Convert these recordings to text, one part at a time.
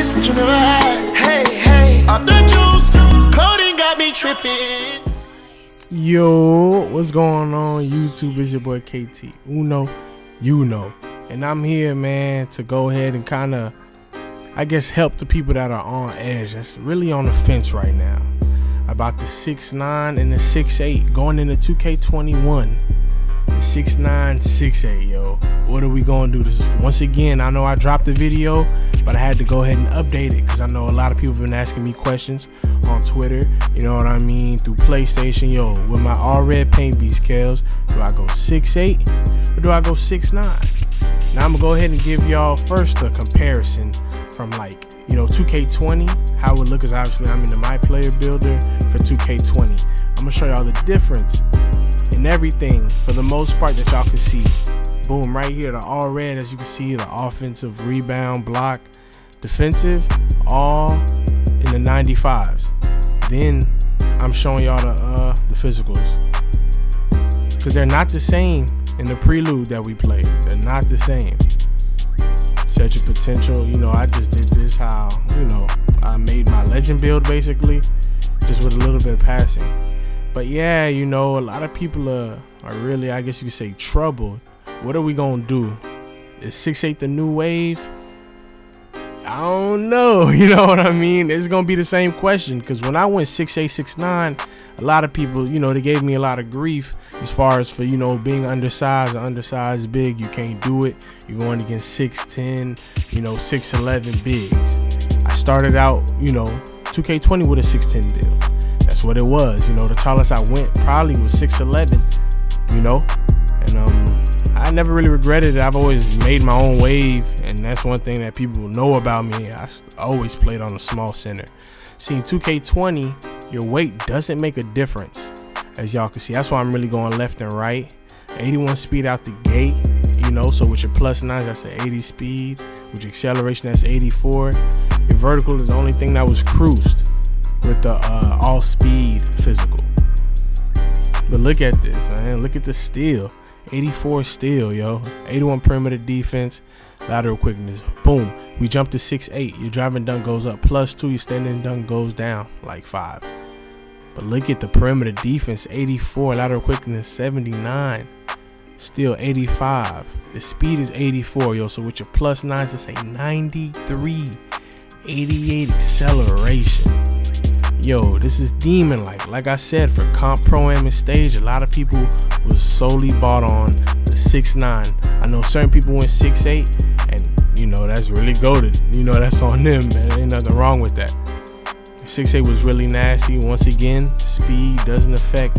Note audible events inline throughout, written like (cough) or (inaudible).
Hey, hey, off the juice. Coding got me tripping. Yo, what's going on YouTube? It's your boy KT Uno, you know. And I'm here, man, to go ahead and kind of, I guess, help the people that are on edge. That's really on the fence right now. About the six nine and the six eight going into 2K21. 6968, yo. What are we gonna do? This is once again. I know I dropped the video, but I had to go ahead and update it because I know a lot of people have been asking me questions on Twitter. You know what I mean? Through PlayStation, yo. With my all red paint beast scales, do I go 6'8 or do I go 6'9? Now I'm gonna go ahead and give y'all first a comparison from like you know 2K20, how it look is obviously I'm in the my player builder for 2K20. I'm gonna show y'all the difference in everything for the most part that y'all can see. Boom, right here, the all red, as you can see, the offensive rebound, block, defensive, all in the 95s. Then I'm showing y'all the uh, the physicals because they're not the same in the prelude that we played. They're not the same. Set your potential. You know, I just did this how you know I made my legend build basically, just with a little bit of passing. But yeah, you know, a lot of people are, are really, I guess you could say, troubled. What are we gonna do? Is six eight the new wave? I don't know. (laughs) You know what I mean? It's gonna be the same question because when I went six eight six nine, a lot of people, you know, they gave me a lot of grief as far as for you know being undersized or undersized big. You can't do it. You're going against six ten, you know, six eleven bigs. I started out, you know, 2K20 with a 6'10 build that's what it was. You know, the tallest I went probably was 6'11, you know, and um, I never really regretted it. I've always made my own wave, and that's one thing that people know about me. I always played on a small center. Seeing 2K20, your weight doesn't make a difference, as y'all can see. That's why I'm really going left and right. 81 speed out the gate, you know, so with your plus nine, that's an 80 speed. With your acceleration, that's 84. Your vertical is the only thing that was cruised with the uh, all speed physical. But look at this, man. Look at the steal. 84 steal, yo. 81 perimeter defense, lateral quickness. Boom. We jump to 6'8. Your driving dunk goes up plus two. Your standing dunk goes down like five. But look at the perimeter defense 84, lateral quickness 79, still 85. The speed is 84, yo. So with your plus nines, it's a 93, 88 acceleration yo, this is demon like. Like I said, for comp pro am and stage, a lot of people was solely bought on the six nine. I know certain people went six eight, and you know that's really goaded. You know that's on them, man. Ain't nothing wrong with that. Six eight was really nasty. Once again, speed doesn't affect,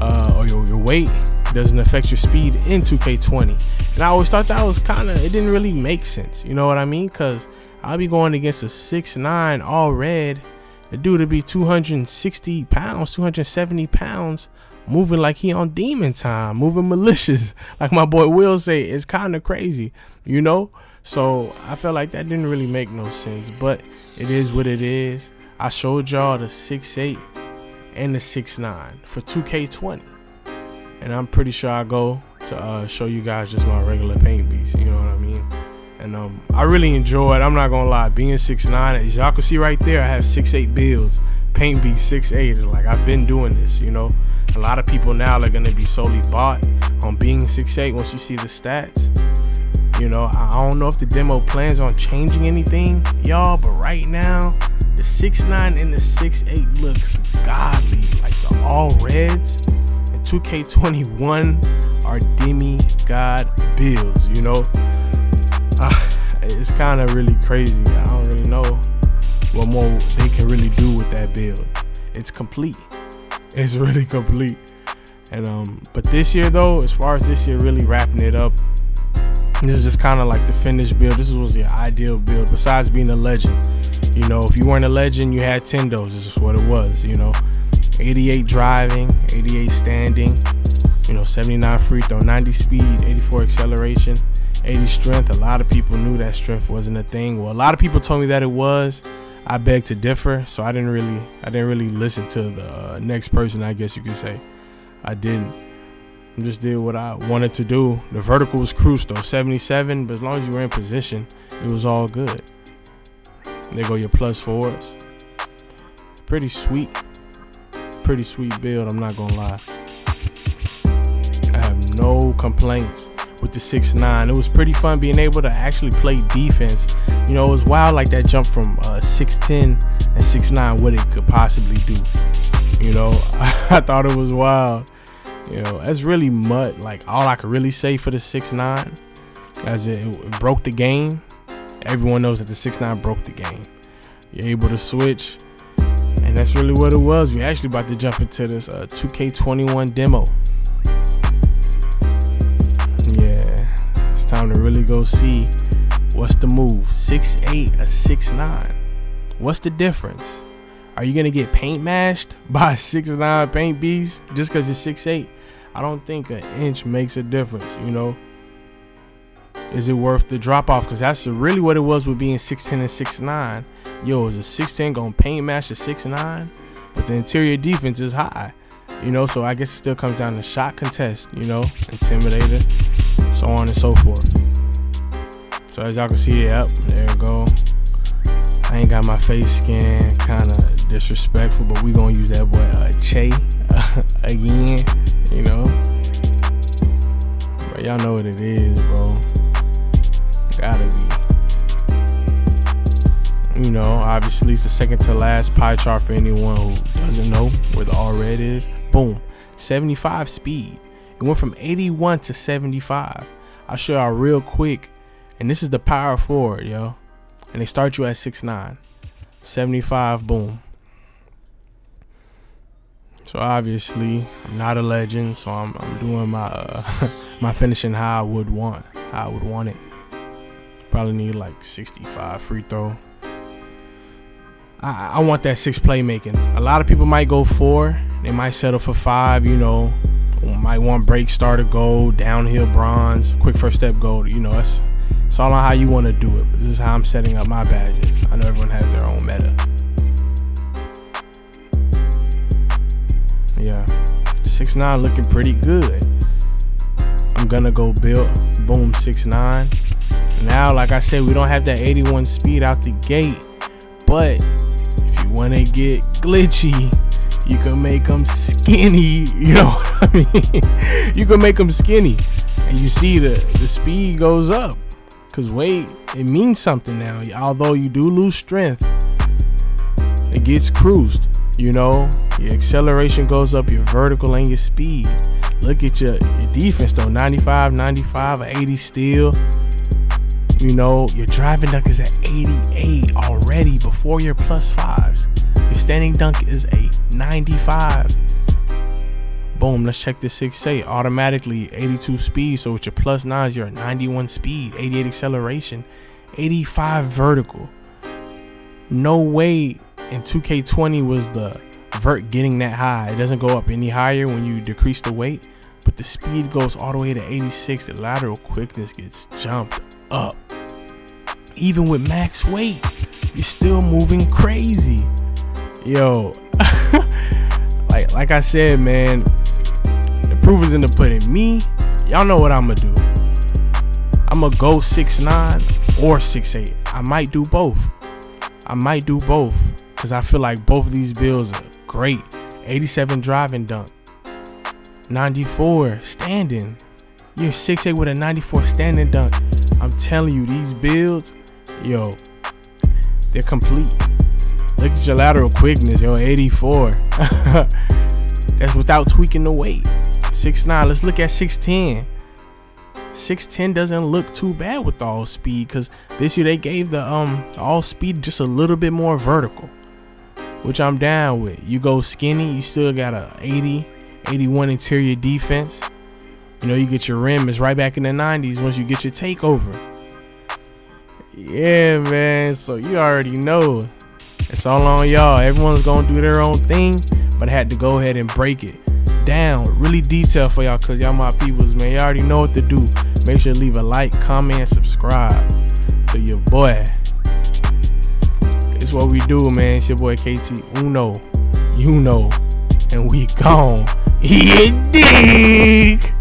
uh, or your, your weight doesn't affect your speed in 2K20. And I always thought that was kind of, it didn't really make sense. You know what I mean? Because I'll be going against a six nine all red the dude to be 260 pounds, 270 pounds, moving like he on demon time, moving malicious. (laughs) Like my boy Will say, it's kind of crazy, you know? So I felt like that didn't really make no sense, but it is what it is. I showed y'all the 6'8 and the 6'9 for 2K20. And I'm pretty sure I go to uh, show you guys just my regular paint beast, And um, I really enjoyed. I'm not gonna lie, being six nine. As y'all can see right there, I have six eight builds. Paint be six eight. Like I've been doing this. You know, a lot of people now are gonna be solely bought on being six eight. Once you see the stats, you know, I don't know if the demo plans on changing anything, y'all. But right now, the six nine and the six eight looks godly. Like the all reds and 2K21 are demi god builds. You know (sighs) it's kind of really crazy. I don't really know what more they can really do with that build. It's complete. It's (laughs) really complete. And um, but this year though, as far as this year, really wrapping it up. This is just kind of like the finished build. This was the ideal build. Besides being a legend, you know, if you weren't a legend, you had tendos. This is what it was. You know, 88 driving, 88 standing, you know, 79 free throw, 90 speed, 84 acceleration. 80 strength. A lot of people knew that strength wasn't a thing. Well, a lot of people told me that it was. I beg to differ, so I didn't really, I didn't really listen to the uh, next person. I guess you could say, I didn't. I just did what I wanted to do. The vertical was cruise though, 77. But as long as you were in position, it was all good. There go your plus fours. Pretty sweet. Pretty sweet build, I'm not gonna lie. I have no complaints with the six nine. It was pretty fun being able to actually play defense. You know, it was wild like that jump from uh, 6'10 and 6'9, what it could possibly do. You know, (laughs) I thought it was wild. You know, that's really mud. Like all I could really say for the six nine, as it, it broke the game. Everyone knows that the six nine broke the game. You're able to switch, and that's really what it was. We're actually about to jump into this uh, 2K21 demo. Time to really go see what's the move. Six eight, a six nine. What's the difference? Are you gonna get paint mashed (laughs) by six nine paint beast just because you're six eight? I don't think an inch makes a difference, you know. Is it worth the drop off? Because that's really what it was with being 6'10 and 6'9. Yo, is a 6'10 gonna paint match a 6'9? But the interior defense is high, you know. So I guess it still comes down to shot contest, you know, intimidator, so on and so forth. So as y'all can see, yep, there you go. I ain't got my face skin, kind of disrespectful, but we gonna use that boy uh, Che (laughs) again you know. But y'all know what it is, bro. Gotta be. You know, obviously it's the second to last pie chart for anyone who doesn't know where the all red is. Boom. 75 speed. It went from 81 to 75. I'll show y'all real quick. And this is the power forward, yo. And they start you at 6'9. 75, boom. So obviously, I'm not a legend, so I'm, I'm doing my uh, (laughs) my finishing how I would want, how I would want it. Probably need like 65 free throw. I, I want that six playmaking. A lot of people might go four. They might settle for five. You know, might want break starter gold, downhill bronze, quick first step gold. You know, that's it's all on how you want to do it. But this is how I'm setting up my badges. I know everyone has their own meta. Yeah. Six nine looking pretty good. I'm gonna go build boom six nine. Now, like I said, we don't have that 81 speed out the gate. But if you wanna get glitchy, you can make them skinny. You know (laughs) what I mean? you can make them skinny. And you see the, the speed goes up. Cause weight, it means something now. Although you do lose strength, it gets cruised. You know, your acceleration goes up, your vertical and your speed. Look at your, your defense though 95, 95, 80 still. You know, your driving dunk is at 88 already before your plus fives. Your standing dunk is a 95. Boom, let's check the 6 8. Automatically 82 speed. So with your plus nines, you're at 91 speed, 88 acceleration, 85 vertical. No way in 2K20 was the vert getting that high. It doesn't go up any higher when you decrease the weight, but the speed goes all the way to 86. The lateral quickness gets jumped up. Even with max weight, you're still moving crazy. Yo, (laughs) like like I said, man, the proof is in the pudding. Me, y'all know what I'm gonna do. I'm gonna go six nine or six eight. I might do both. I might do both because I feel like both of these builds are great. 87 driving dunk, 94 standing. You're 6'8 with a 94 standing dunk. I'm telling you, these builds, yo, they're complete. Look at your lateral quickness, yo, 84. (laughs) That's without tweaking the weight. 6'9. Let's look at 6'10. 6'10 doesn't look too bad with all speed because this year they gave the um all speed just a little bit more vertical which I'm down with. You go skinny, you still got a 80, 81 interior defense. You know, you get your rim is right back in the 90s once you get your takeover. Yeah, man. So you already know. It's all on y'all. Everyone's gonna do their own thing, but I had to go ahead and break it down really detailed for y'all because y'all my peoples, man. Y'all already know what to do. Make sure to leave a like, comment, subscribe to your boy. It's what we do, man. It's your boy KT Uno. You know. And we gone. Dig.